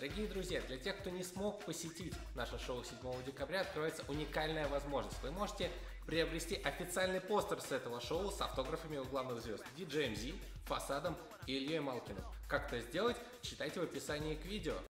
Дорогие друзья, для тех, кто не смог посетить наше шоу 7 декабря, откроется уникальная возможность. Вы можете приобрести официальный постер с этого шоу с автографами у главных звезд DJ MZ, эм Фасадом и Ильей Малкиным. Как это сделать, читайте в описании к видео.